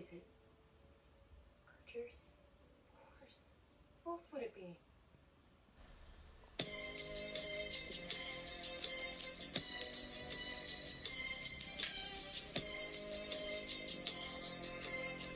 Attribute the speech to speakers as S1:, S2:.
S1: Is it?
S2: Archers?
S1: Of course. Who else would it be?